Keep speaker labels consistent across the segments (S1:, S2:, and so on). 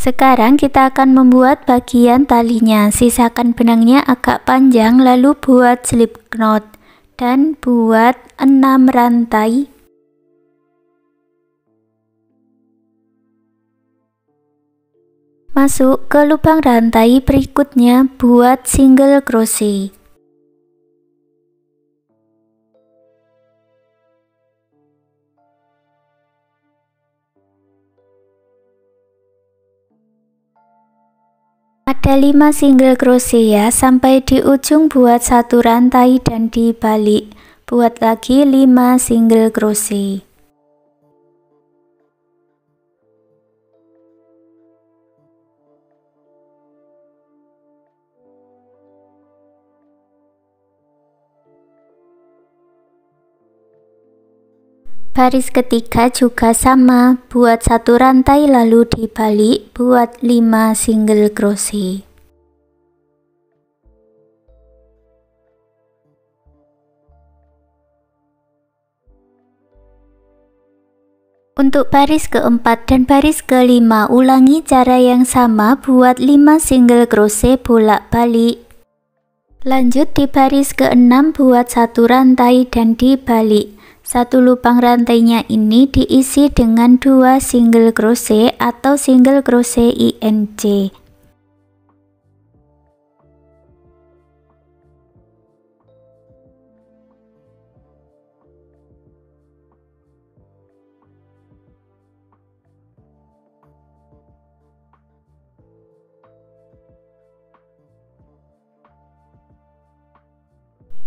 S1: Sekarang kita akan membuat bagian talinya. Sisakan benangnya agak panjang lalu buat slip knot dan buat 6 rantai. Masuk ke lubang rantai berikutnya buat single crochet. Ada 5 single crochet ya sampai di ujung buat satu rantai dan dibalik buat lagi 5 single crochet Baris ketiga juga sama, buat satu rantai lalu dibalik, buat 5 single crochet. Untuk baris keempat dan baris kelima, ulangi cara yang sama buat 5 single crochet bolak-balik. Lanjut di baris keenam buat satu rantai dan dibalik. Satu lubang rantainya ini diisi dengan dua single crochet atau single crochet INC.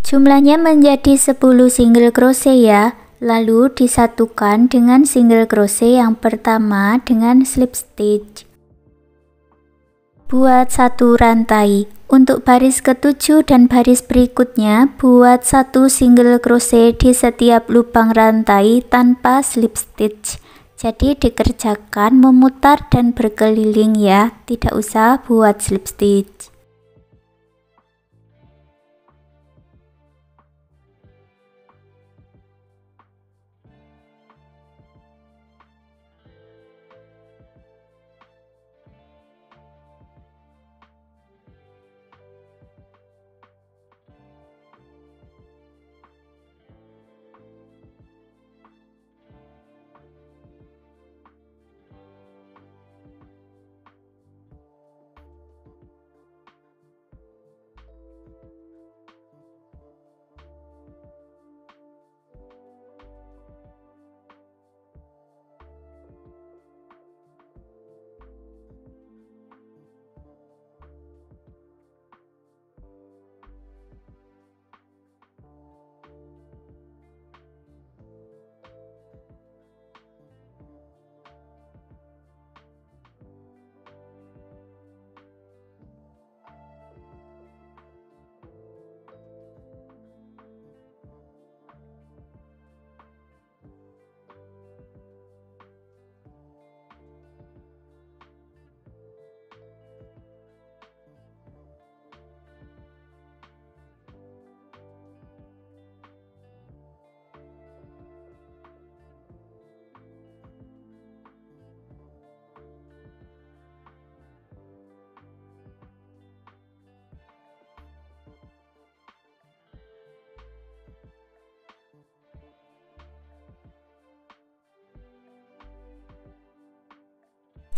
S1: Jumlahnya menjadi 10 single crochet ya. Lalu disatukan dengan single crochet yang pertama dengan slip stitch. Buat satu rantai. Untuk baris ketujuh dan baris berikutnya, buat satu single crochet di setiap lubang rantai tanpa slip stitch. Jadi dikerjakan memutar dan berkeliling ya, tidak usah buat slip stitch.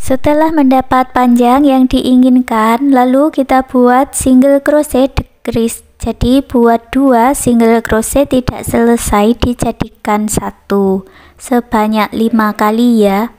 S1: Setelah mendapat panjang yang diinginkan, lalu kita buat single crochet decrease. Jadi buat dua single crochet tidak selesai dijadikan satu sebanyak lima kali ya.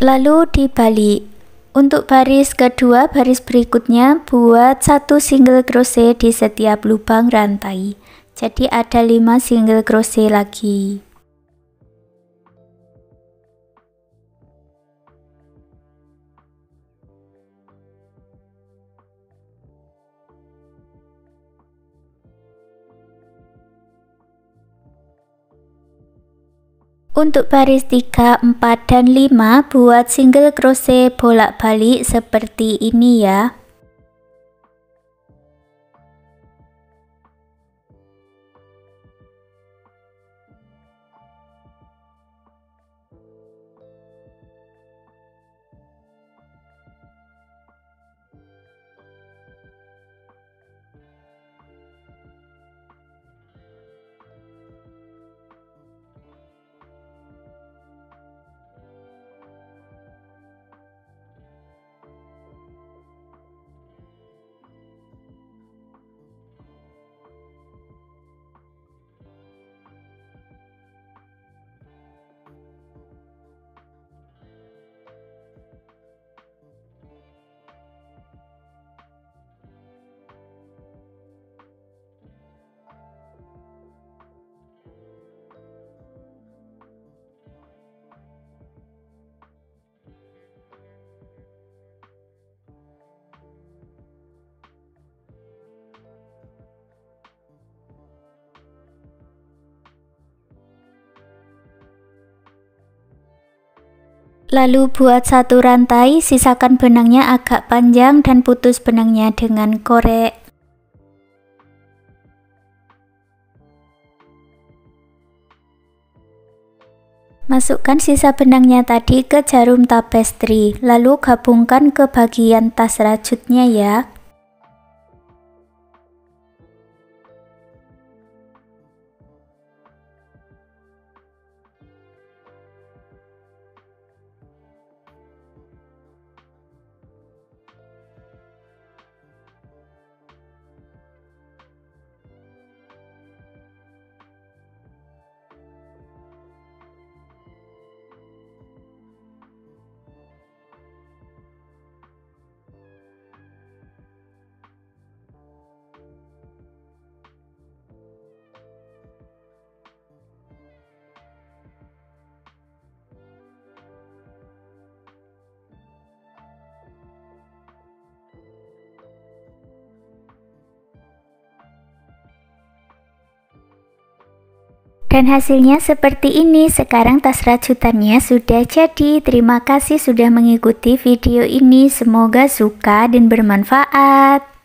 S1: Lalu dibalik. Untuk baris kedua baris berikutnya buat satu single crochet di setiap lubang rantai. Jadi ada 5 single crochet lagi Untuk baris 3, 4, dan 5 buat single crochet bolak-balik seperti ini ya. Lalu buat satu rantai, sisakan benangnya agak panjang dan putus benangnya dengan korek. Masukkan sisa benangnya tadi ke jarum tapestri, lalu gabungkan ke bagian tas rajutnya ya. Dan hasilnya seperti ini, sekarang tas rajutannya sudah jadi. Terima kasih sudah mengikuti video ini, semoga suka dan bermanfaat.